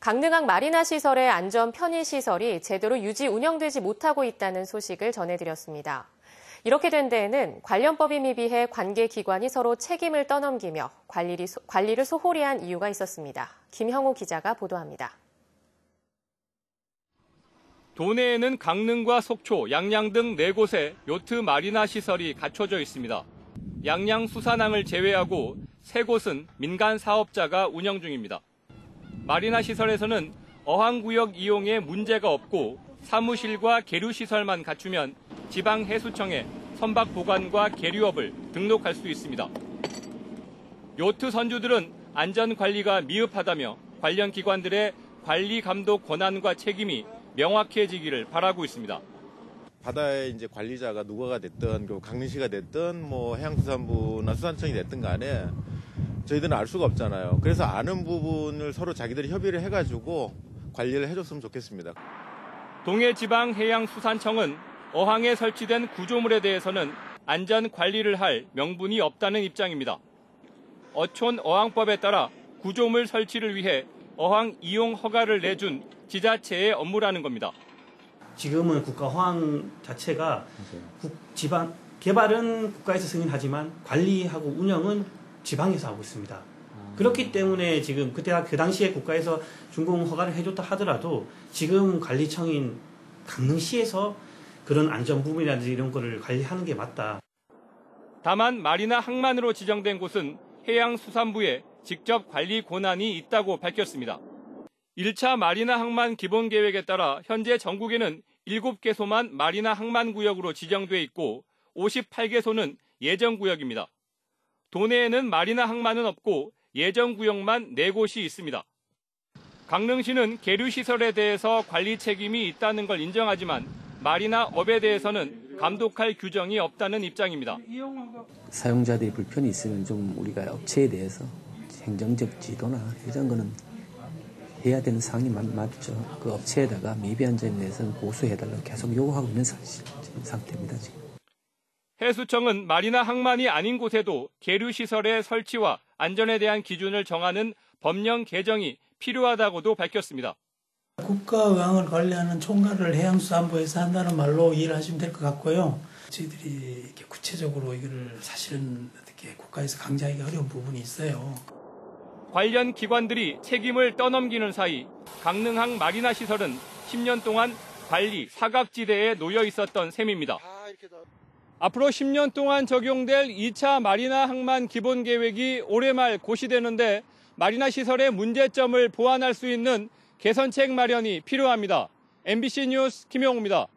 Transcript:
강릉항 마리나 시설의 안전 편의 시설이 제대로 유지 운영되지 못하고 있다는 소식을 전해드렸습니다. 이렇게 된 데에는 관련법이 미비해 관계 기관이 서로 책임을 떠넘기며 관리를, 소홀히 한 이유가 있었습니다. 김형우 기자가 보도합니다. 도내에는 강릉과 속초, 양양 등 4곳에 요트 마리나 시설이 갖춰져 있습니다. 양양 수산항을 제외하고 3곳은 민간 사업자가 운영 중입니다. 마리나 시설에서는 어항구역 이용에 문제가 없고 사무실과 계류시설만 갖추면 지방해수청에 선박 보관과 계류업을 등록할 수 있습니다. 요트 선주들은 안전관리가 미흡하다며 관련 기관들의 관리 감독 권한과 책임이 명확해지기를 바라고 있습니다. 바다의 이제 관리자가 누가가 됐든 그 강릉시가 됐든 뭐 해양수산부나 수산청이 됐든 간에 저희들은 알 수가 없잖아요. 그래서 아는 부분을 서로 자기들이 협의를 해가지고 관리를 해줬으면 좋겠습니다. 동해지방해양수산청은 어항에 설치된 구조물에 대해서는 안전 관리를 할 명분이 없다는 입장입니다. 어촌 어항법에 따라 구조물 설치를 위해 어항 이용 허가를 내준 지자체의 업무라는 겁니다. 지금은 국가호항 자체가 국, 지방 개발은 국가에서 승인하지만 관리하고 운영은 지방에서 하고 있습니다. 그렇기 때문에 지금 그때 그 당시에 국가에서 준공 허가를 해줬다 하더라도 지금 관리청인 강릉시에서 그런 안전 부분이라든지 이런 거를 관리하는 게 맞다. 다만 마리나 항만으로 지정된 곳은 해양수산부에 직접 관리 권한이 있다고 밝혔습니다. 1차 마리나 항만 기본 계획에 따라 현재 전국에는 7개소만 마리나 항만 구역으로 지정돼 있고 58개소는 예정 구역입니다. 도내에는 마리나 항만은 없고 예정 구역만 4곳이 있습니다. 강릉시는 계류 시설에 대해서 관리 책임이 있다는 걸 인정하지만 마리나 업에 대해서는 감독할 규정이 없다는 입장입니다. 사용자들이 불편이 있으면 좀 우리가 업체에 대해서 행정적 지도나 이런 거는 해야 되는 상황이 맞죠. 그 업체에다가 미비한 점에 대해서는 고수해달라고 계속 요구하고 있는 사실, 상태입니다, 지금. 해수청은 마리나 항만이 아닌 곳에도 계류시설의 설치와 안전에 대한 기준을 정하는 법령 개정이 필요하다고도 밝혔습니다. 국가의항을 관리하는 총괄을 해양수산부에서 한다는 말로 이해를 하시면 될 것 같고요. 저희들이 이렇게 구체적으로 이거를 사실은 어떻게 국가에서 강제하기 어려운 부분이 있어요. 관련 기관들이 책임을 떠넘기는 사이 강릉항 마리나 시설은 10년 동안 관리 사각지대에 놓여 있었던 셈입니다. 앞으로 10년 동안 적용될 2차 마리나 항만 기본 계획이 올해 말 고시되는데 마리나 시설의 문제점을 보완할 수 있는 개선책 마련이 필요합니다. MBC 뉴스 김용우입니다.